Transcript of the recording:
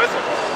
mais ou menos.